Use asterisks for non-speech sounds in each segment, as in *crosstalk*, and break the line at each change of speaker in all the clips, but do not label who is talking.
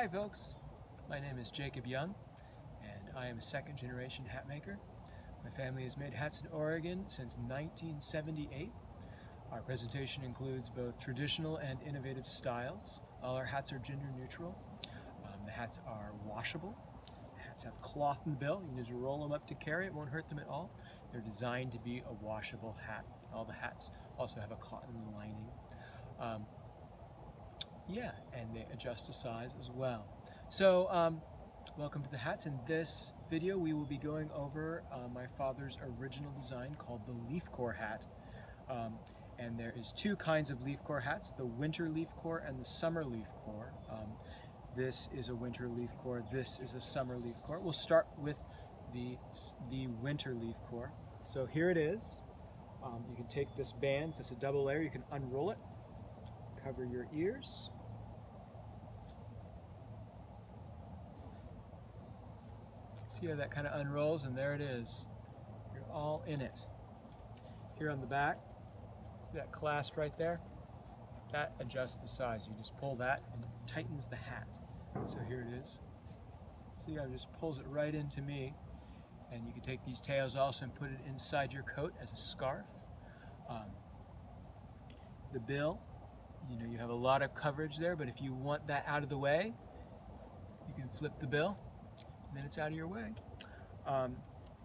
Hi folks, my name is Jacob Young and I am a second generation hat maker. My family has made hats in Oregon since 1978. Our presentation includes both traditional and innovative styles. All our hats are gender neutral. Um, the hats are washable. The hats have cloth in the bill. You can just roll them up to carry. It won't hurt them at all. They're designed to be a washable hat. All the hats also have a cotton lining. Um, yeah, and they adjust to size as well. So, um, welcome to the hats. In this video, we will be going over uh, my father's original design called the leaf Corps hat. Um, and there is two kinds of leaf Corps hats, the winter leaf Corps and the summer leaf Corps. Um, this is a winter leaf Corps, this is a summer leaf Corps. We'll start with the, the winter leaf Corps. So here it is. Um, you can take this band, so it's a double layer, you can unroll it, cover your ears, See how that kind of unrolls and there it is. You're all in it. Here on the back, see that clasp right there? That adjusts the size. You just pull that and it tightens the hat. So here it is. See how it just pulls it right into me. And you can take these tails also and put it inside your coat as a scarf. Um, the bill, you know, you have a lot of coverage there, but if you want that out of the way, you can flip the bill then it's out of your way. Um,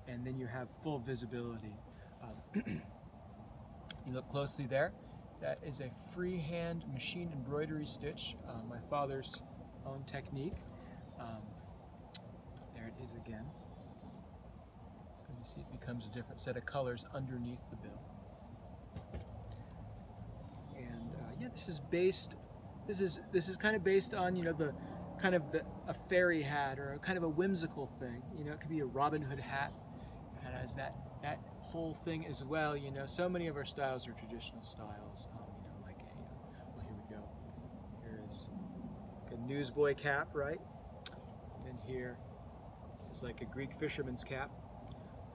and then you have full visibility. Um, *clears throat* you look closely there. That is a freehand machine embroidery stitch, uh, my father's own technique. Um, there it is again. So you see it becomes a different set of colors underneath the bill. And uh, yeah, this is based. This is this is kind of based on you know the kind of the, a fairy hat or a kind of a whimsical thing. You know, it could be a Robin Hood hat. It has that that whole thing as well. You know, so many of our styles are traditional styles. Um, you know, like a uh, well, here we go. Here is a newsboy cap, right? And here, this is like a Greek fisherman's cap.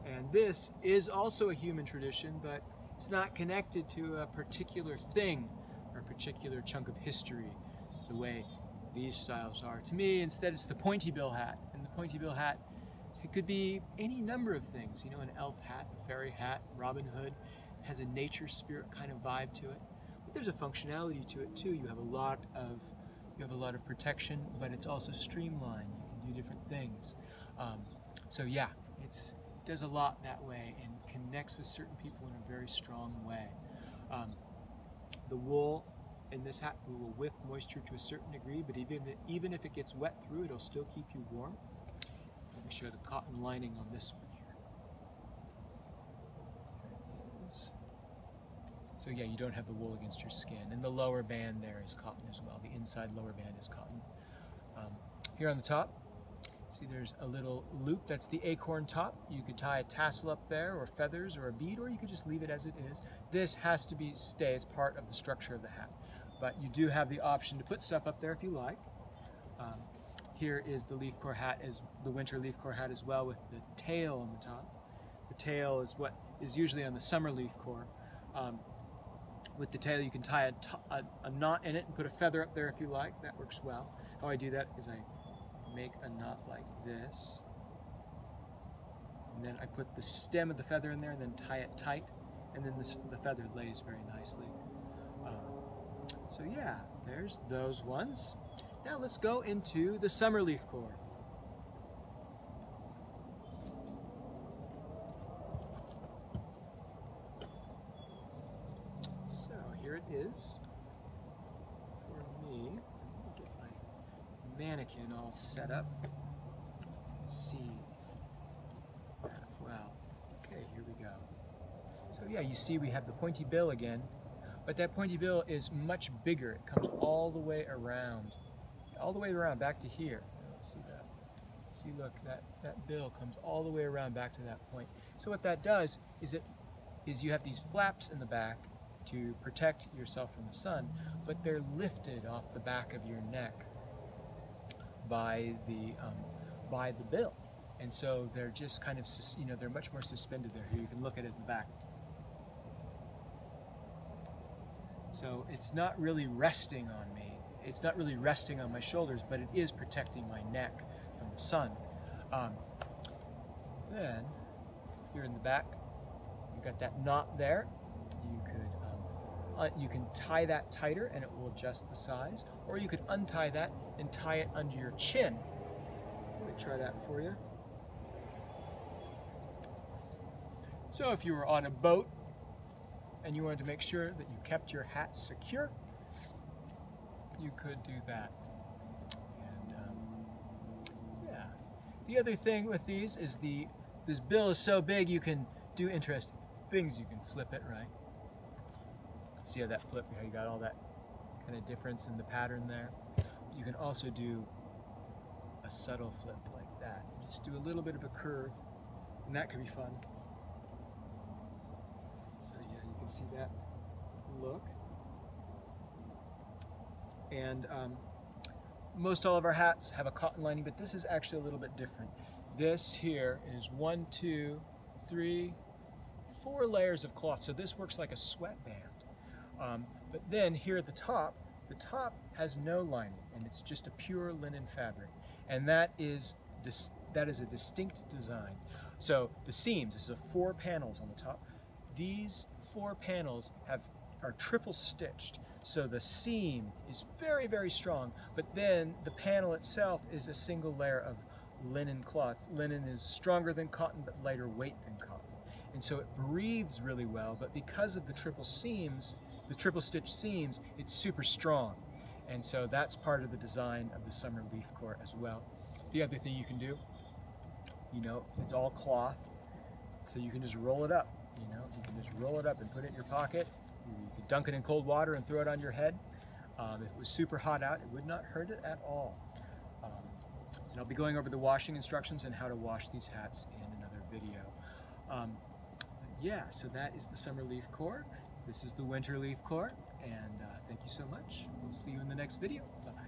And this is also a human tradition, but it's not connected to a particular thing or a particular chunk of history the way these styles are. To me, instead, it's the pointy bill hat. And the pointy bill hat, it could be any number of things. You know, an elf hat, a fairy hat, Robin Hood. Has a nature spirit kind of vibe to it. But there's a functionality to it too. You have a lot of you have a lot of protection, but it's also streamlined. You can do different things. Um, so yeah, it's, it does a lot that way and connects with certain people in a very strong way. Um, the wool in this hat we will whip moisture to a certain degree, but even, even if it gets wet through, it'll still keep you warm. Let me show the cotton lining on this one here. So yeah, you don't have the wool against your skin. And the lower band there is cotton as well. The inside lower band is cotton. Um, here on the top, see there's a little loop, that's the acorn top. You could tie a tassel up there or feathers or a bead, or you could just leave it as it is. This has to be stay as part of the structure of the hat but you do have the option to put stuff up there if you like. Um, here is the leaf Corps hat, is the winter leaf Corps hat as well with the tail on the top. The tail is what is usually on the summer leaf Corps. Um, with the tail you can tie a, a, a, knot in it and put a feather up there if you like, that works well. How I do that is I make a knot like this, and then I put the stem of the feather in there and then tie it tight, and then this, the feather lays very nicely. So yeah, there's those ones. Now let's go into the summer leaf Corps. So here it is for me. Get my mannequin all set up. Let's see. Well, okay, here we go. So yeah, you see we have the pointy bill again. But that pointy bill is much bigger. It comes all the way around, all the way around back to here. See that? See, look, that, that bill comes all the way around back to that point. So what that does is it is you have these flaps in the back to protect yourself from the sun, but they're lifted off the back of your neck by the um, by the bill, and so they're just kind of you know they're much more suspended there. Here you can look at it in the back. So it's not really resting on me. it's not really resting on my shoulders, but it is protecting my neck from the sun. Um, then, here in the back, you've got that knot there. You could uh, you can tie that tighter and it will adjust the size, or you could untie that and tie it under your chin. Let me try that for you. So if you were on a boat and you wanted to make sure that you kept your hat secure, you could do that. And um, yeah, the other thing with these is the this bill is so big you can do interesting things. You can flip it right. See how that flip, how you got all that kind of difference in the pattern there. You can also do a subtle flip like that. Just do a little bit of a curve, and that could be fun. So yeah, you can see that look. And um, most all of our hats have a cotton lining, but this is actually a little bit different. This here is one, two, three, four layers of cloth. So this works like a sweatband. Um, but then here at the top, the top has no lining and it's just a pure linen fabric. And that is, that is a distinct design. So the seams, this is four panels on the top. These four panels have are triple stitched. So the seam is very, very strong, but then the panel itself is a single layer of linen cloth. Linen is stronger than cotton, but lighter weight than cotton. And so it breathes really well, but because of the triple seams, the triple stitch seams, it's super strong. And so that's part of the design of the summer leaf Corps as well. The other thing you can do, you know, it's all cloth, so you can just roll it up. You know, you can just roll it up and put it in your pocket. You could dunk it in cold water and throw it on your head. Um, if it was super hot out, it would not hurt it at all. Um, and I'll be going over the washing instructions and how to wash these hats in another video. Um, yeah, so that is the summer leaf Corps. This is the winter leaf Corps. and uh, thank you so much. We'll see you in the next video. Bye.